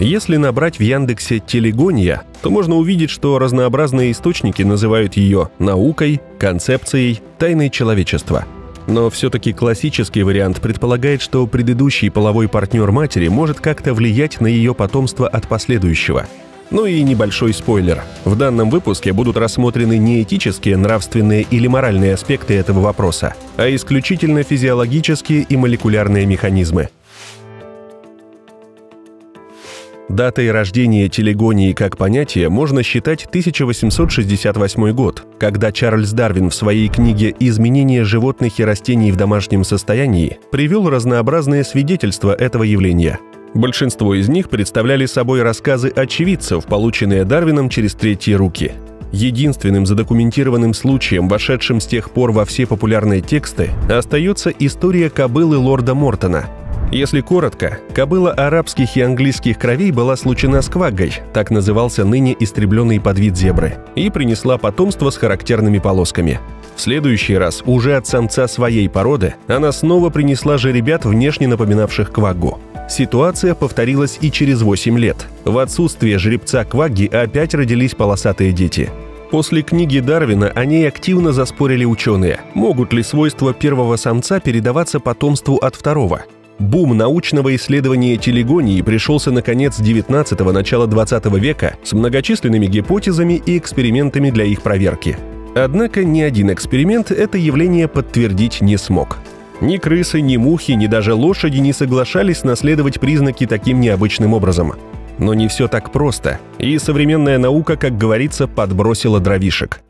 Если набрать в Яндексе «телегония», то можно увидеть, что разнообразные источники называют ее наукой, концепцией, тайной человечества. Но все-таки классический вариант предполагает, что предыдущий половой партнер матери может как-то влиять на ее потомство от последующего. Ну и небольшой спойлер. В данном выпуске будут рассмотрены не этические, нравственные или моральные аспекты этого вопроса, а исключительно физиологические и молекулярные механизмы – Датой рождения телегонии как понятия можно считать 1868 год, когда Чарльз Дарвин в своей книге «Изменение животных и растений в домашнем состоянии» привел разнообразные свидетельства этого явления. Большинство из них представляли собой рассказы очевидцев, полученные Дарвином через третьи руки. Единственным задокументированным случаем, вошедшим с тех пор во все популярные тексты, остается история кобылы лорда Мортона – если коротко, кобыла арабских и английских кровей была случена скваггой, так назывался ныне истребленный подвид зебры, и принесла потомство с характерными полосками. В следующий раз, уже от самца своей породы, она снова принесла жеребят, внешне напоминавших кваггу. Ситуация повторилась и через 8 лет. В отсутствие жеребца квагги опять родились полосатые дети. После книги Дарвина о ней активно заспорили ученые. Могут ли свойства первого самца передаваться потомству от второго? Бум научного исследования телегонии пришелся на конец 19-го, начала 20 века с многочисленными гипотезами и экспериментами для их проверки. Однако ни один эксперимент это явление подтвердить не смог. Ни крысы, ни мухи, ни даже лошади не соглашались наследовать признаки таким необычным образом. Но не все так просто, и современная наука, как говорится, подбросила дровишек –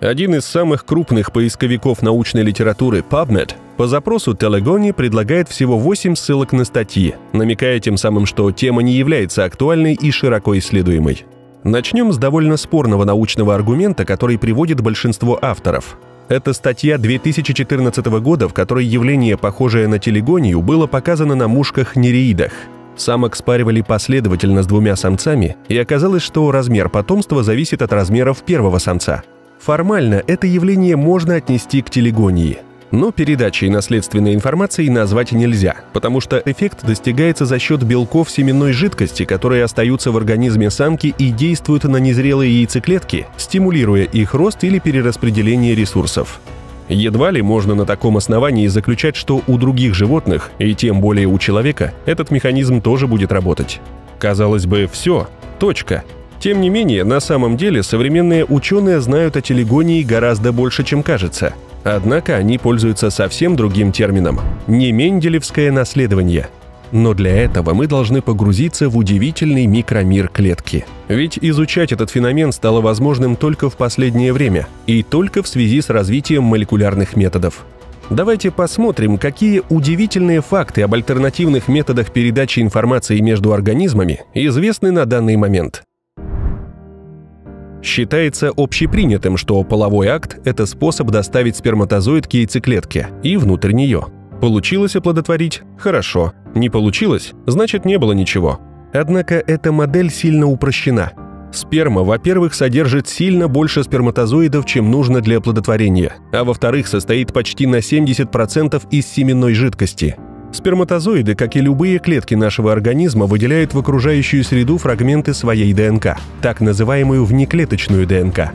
Один из самых крупных поисковиков научной литературы PubMed по запросу Телегони предлагает всего 8 ссылок на статьи, намекая тем самым, что тема не является актуальной и широко исследуемой. Начнем с довольно спорного научного аргумента, который приводит большинство авторов. Это статья 2014 года, в которой явление, похожее на телегонию, было показано на мушках-нереидах. Самок спаривали последовательно с двумя самцами, и оказалось, что размер потомства зависит от размеров первого самца – Формально это явление можно отнести к телегонии, но передачей наследственной информации назвать нельзя, потому что эффект достигается за счет белков семенной жидкости, которые остаются в организме самки и действуют на незрелые яйцеклетки, стимулируя их рост или перераспределение ресурсов. Едва ли можно на таком основании заключать, что у других животных, и тем более у человека, этот механизм тоже будет работать. Казалось бы, все, точка – тем не менее, на самом деле современные ученые знают о телегонии гораздо больше, чем кажется. Однако они пользуются совсем другим термином – не менделевское наследование. Но для этого мы должны погрузиться в удивительный микромир клетки. Ведь изучать этот феномен стало возможным только в последнее время и только в связи с развитием молекулярных методов. Давайте посмотрим, какие удивительные факты об альтернативных методах передачи информации между организмами известны на данный момент. Считается общепринятым, что половой акт – это способ доставить сперматозоид к яйцеклетке и внутрь нее. Получилось оплодотворить – хорошо. Не получилось – значит не было ничего. Однако эта модель сильно упрощена. Сперма, во-первых, содержит сильно больше сперматозоидов, чем нужно для оплодотворения, а во-вторых, состоит почти на 70% из семенной жидкости – Сперматозоиды, как и любые клетки нашего организма, выделяют в окружающую среду фрагменты своей ДНК, так называемую внеклеточную ДНК.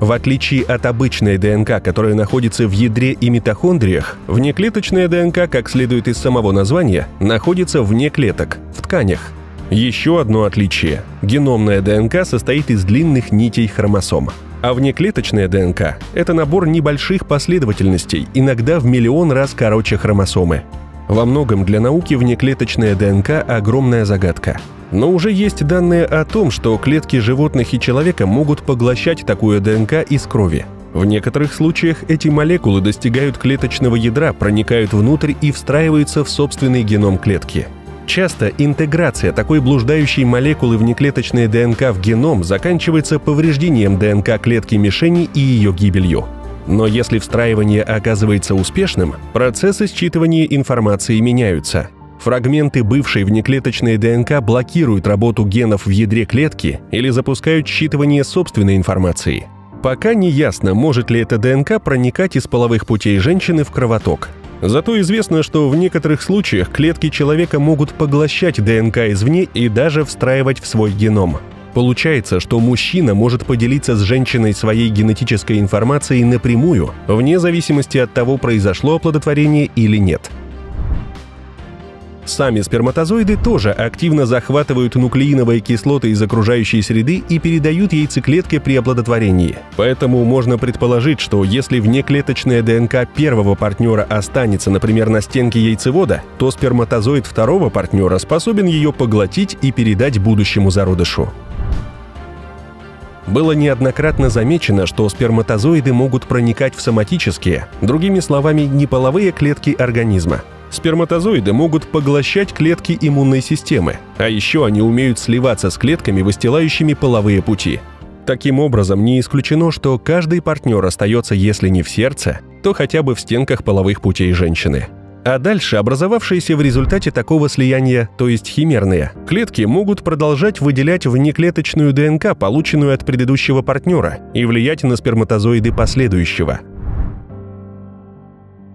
В отличие от обычной ДНК, которая находится в ядре и митохондриях, внеклеточная ДНК, как следует из самого названия, находится вне клеток, в тканях. Еще одно отличие – геномная ДНК состоит из длинных нитей хромосом. А внеклеточная ДНК – это набор небольших последовательностей, иногда в миллион раз короче хромосомы. Во многом для науки внеклеточная ДНК – огромная загадка. Но уже есть данные о том, что клетки животных и человека могут поглощать такую ДНК из крови. В некоторых случаях эти молекулы достигают клеточного ядра, проникают внутрь и встраиваются в собственный геном клетки. Часто интеграция такой блуждающей молекулы внеклеточной ДНК в геном заканчивается повреждением ДНК клетки мишени и ее гибелью. Но если встраивание оказывается успешным, процессы считывания информации меняются. Фрагменты бывшей внеклеточной ДНК блокируют работу генов в ядре клетки или запускают считывание собственной информации. Пока не ясно, может ли эта ДНК проникать из половых путей женщины в кровоток. Зато известно, что в некоторых случаях клетки человека могут поглощать ДНК извне и даже встраивать в свой геном. Получается, что мужчина может поделиться с женщиной своей генетической информацией напрямую, вне зависимости от того, произошло оплодотворение или нет. Сами сперматозоиды тоже активно захватывают нуклеиновые кислоты из окружающей среды и передают яйцеклетке при оплодотворении. Поэтому можно предположить, что если внеклеточная ДНК первого партнера останется, например, на стенке яйцевода, то сперматозоид второго партнера способен ее поглотить и передать будущему зародышу. Было неоднократно замечено, что сперматозоиды могут проникать в соматические, другими словами, неполовые клетки организма – Сперматозоиды могут поглощать клетки иммунной системы, а еще они умеют сливаться с клетками, выстилающими половые пути. Таким образом, не исключено, что каждый партнер остается, если не в сердце, то хотя бы в стенках половых путей женщины. А дальше образовавшиеся в результате такого слияния, то есть химерные, клетки могут продолжать выделять внеклеточную ДНК, полученную от предыдущего партнера, и влиять на сперматозоиды последующего –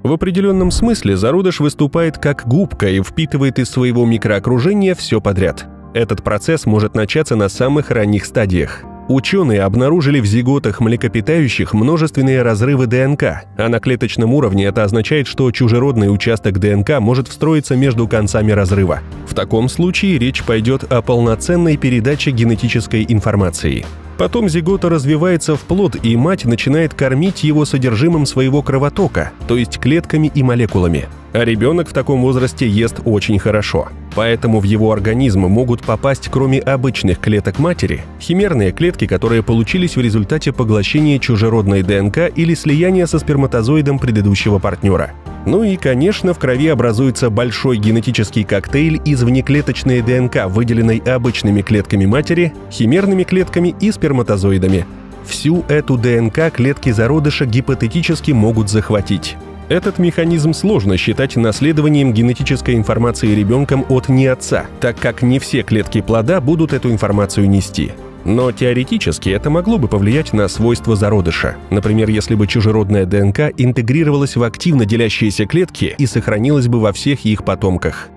в определенном смысле зародыш выступает как губка и впитывает из своего микроокружения все подряд. Этот процесс может начаться на самых ранних стадиях. Ученые обнаружили в зиготах млекопитающих множественные разрывы ДНК, а на клеточном уровне это означает, что чужеродный участок ДНК может встроиться между концами разрыва. В таком случае речь пойдет о полноценной передаче генетической информации. Потом зигота развивается в плод, и мать начинает кормить его содержимым своего кровотока, то есть клетками и молекулами. А ребенок в таком возрасте ест очень хорошо. Поэтому в его организм могут попасть, кроме обычных клеток матери, химерные клетки, которые получились в результате поглощения чужеродной ДНК или слияния со сперматозоидом предыдущего партнера. Ну и, конечно, в крови образуется большой генетический коктейль из внеклеточной ДНК, выделенной обычными клетками матери, химерными клетками и сперматозоидами. Всю эту ДНК клетки зародыша гипотетически могут захватить. Этот механизм сложно считать наследованием генетической информации ребенком от не отца, так как не все клетки плода будут эту информацию нести. Но теоретически это могло бы повлиять на свойства зародыша. Например, если бы чужеродная ДНК интегрировалась в активно делящиеся клетки и сохранилась бы во всех их потомках.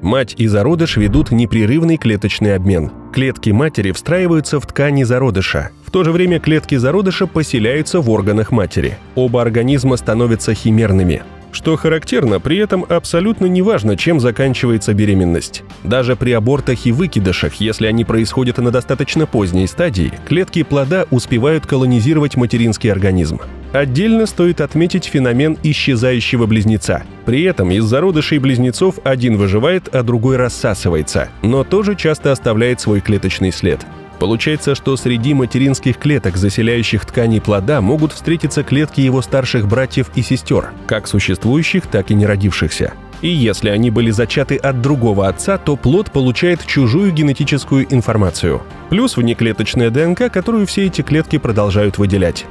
Мать и зародыш ведут непрерывный клеточный обмен. Клетки матери встраиваются в ткани зародыша. В то же время клетки зародыша поселяются в органах матери. Оба организма становятся химерными. Что характерно, при этом абсолютно неважно, чем заканчивается беременность. Даже при абортах и выкидышах, если они происходят на достаточно поздней стадии, клетки плода успевают колонизировать материнский организм. Отдельно стоит отметить феномен исчезающего близнеца. При этом из зародышей близнецов один выживает, а другой рассасывается, но тоже часто оставляет свой клеточный след – Получается, что среди материнских клеток, заселяющих ткани плода, могут встретиться клетки его старших братьев и сестер, как существующих, так и не родившихся. И если они были зачаты от другого отца, то плод получает чужую генетическую информацию. Плюс внеклеточная ДНК, которую все эти клетки продолжают выделять.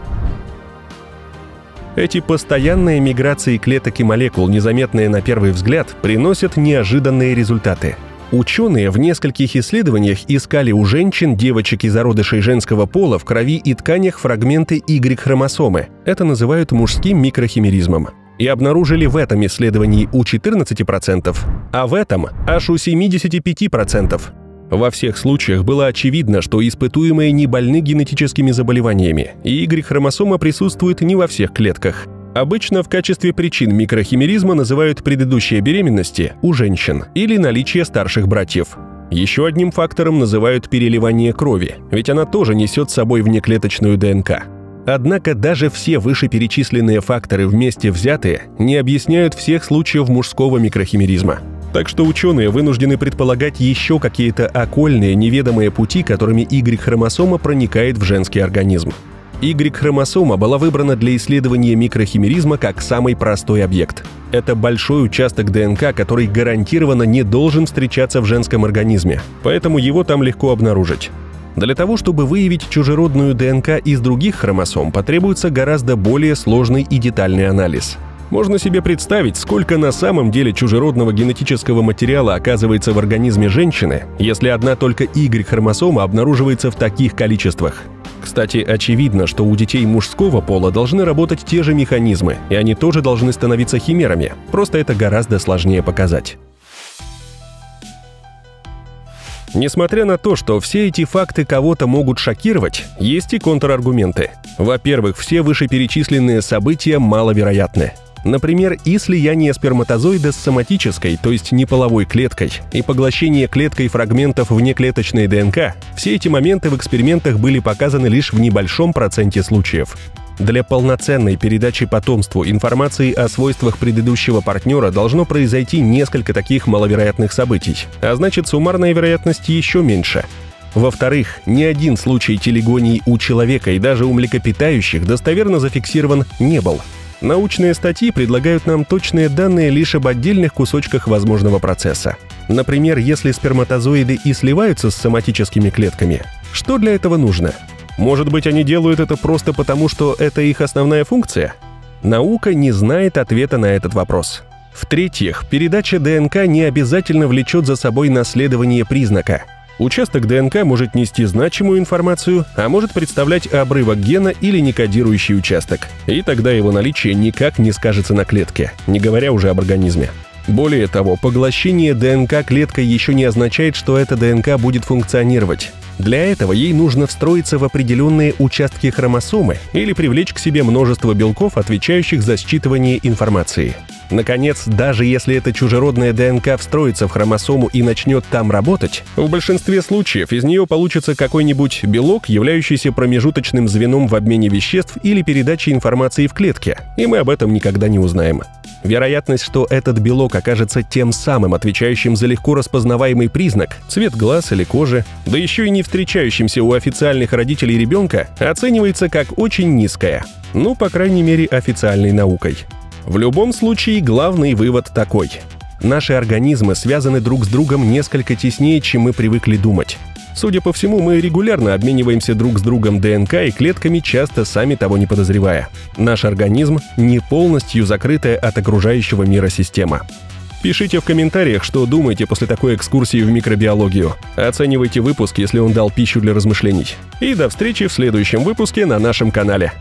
Эти постоянные миграции клеток и молекул, незаметные на первый взгляд, приносят неожиданные результаты – Ученые в нескольких исследованиях искали у женщин, девочек и зародышей женского пола в крови и тканях фрагменты Y-хромосомы. Это называют мужским микрохимеризмом. И обнаружили в этом исследовании у 14%, а в этом аж у 75%. Во всех случаях было очевидно, что испытуемые не больны генетическими заболеваниями, и Y-хромосома присутствует не во всех клетках – Обычно в качестве причин микрохимеризма называют предыдущие беременности у женщин или наличие старших братьев. Еще одним фактором называют переливание крови, ведь она тоже несет с собой внеклеточную ДНК. Однако даже все вышеперечисленные факторы вместе взятые не объясняют всех случаев мужского микрохимеризма. Так что ученые вынуждены предполагать еще какие-то окольные неведомые пути, которыми Y-хромосома проникает в женский организм. Y-хромосома была выбрана для исследования микрохимеризма как самый простой объект. Это большой участок ДНК, который гарантированно не должен встречаться в женском организме, поэтому его там легко обнаружить. Для того, чтобы выявить чужеродную ДНК из других хромосом, потребуется гораздо более сложный и детальный анализ. Можно себе представить, сколько на самом деле чужеродного генетического материала оказывается в организме женщины, если одна только Y-хромосома обнаруживается в таких количествах – Кстати, очевидно, что у детей мужского пола должны работать те же механизмы, и они тоже должны становиться химерами. Просто это гораздо сложнее показать. Несмотря на то, что все эти факты кого-то могут шокировать, есть и контраргументы. Во-первых, все вышеперечисленные события маловероятны. Например, и слияние сперматозоида с соматической, то есть неполовой клеткой, и поглощение клеткой фрагментов внеклеточной ДНК, все эти моменты в экспериментах были показаны лишь в небольшом проценте случаев. Для полноценной передачи потомству информации о свойствах предыдущего партнера должно произойти несколько таких маловероятных событий, а значит суммарная вероятность еще меньше. Во-вторых, ни один случай телегонии у человека и даже у млекопитающих достоверно зафиксирован не был. Научные статьи предлагают нам точные данные лишь об отдельных кусочках возможного процесса. Например, если сперматозоиды и сливаются с соматическими клетками, что для этого нужно? Может быть, они делают это просто потому, что это их основная функция? Наука не знает ответа на этот вопрос. В-третьих, передача ДНК не обязательно влечет за собой наследование признака. Участок ДНК может нести значимую информацию, а может представлять обрывок гена или некодирующий участок. И тогда его наличие никак не скажется на клетке, не говоря уже об организме. Более того, поглощение ДНК клеткой еще не означает, что эта ДНК будет функционировать. Для этого ей нужно встроиться в определенные участки хромосомы или привлечь к себе множество белков, отвечающих за считывание информации. Наконец, даже если эта чужеродная ДНК встроится в хромосому и начнет там работать, в большинстве случаев из нее получится какой-нибудь белок, являющийся промежуточным звеном в обмене веществ или передаче информации в клетке, и мы об этом никогда не узнаем. Вероятность, что этот белок окажется тем самым, отвечающим за легко распознаваемый признак – цвет глаз или кожи, да еще и не встречающимся у официальных родителей ребенка, оценивается как очень низкая. Ну, по крайней мере, официальной наукой. В любом случае, главный вывод такой. Наши организмы связаны друг с другом несколько теснее, чем мы привыкли думать. Судя по всему, мы регулярно обмениваемся друг с другом ДНК и клетками, часто сами того не подозревая. Наш организм – не полностью закрытая от окружающего мира система. Пишите в комментариях, что думаете после такой экскурсии в микробиологию. Оценивайте выпуск, если он дал пищу для размышлений. И до встречи в следующем выпуске на нашем канале.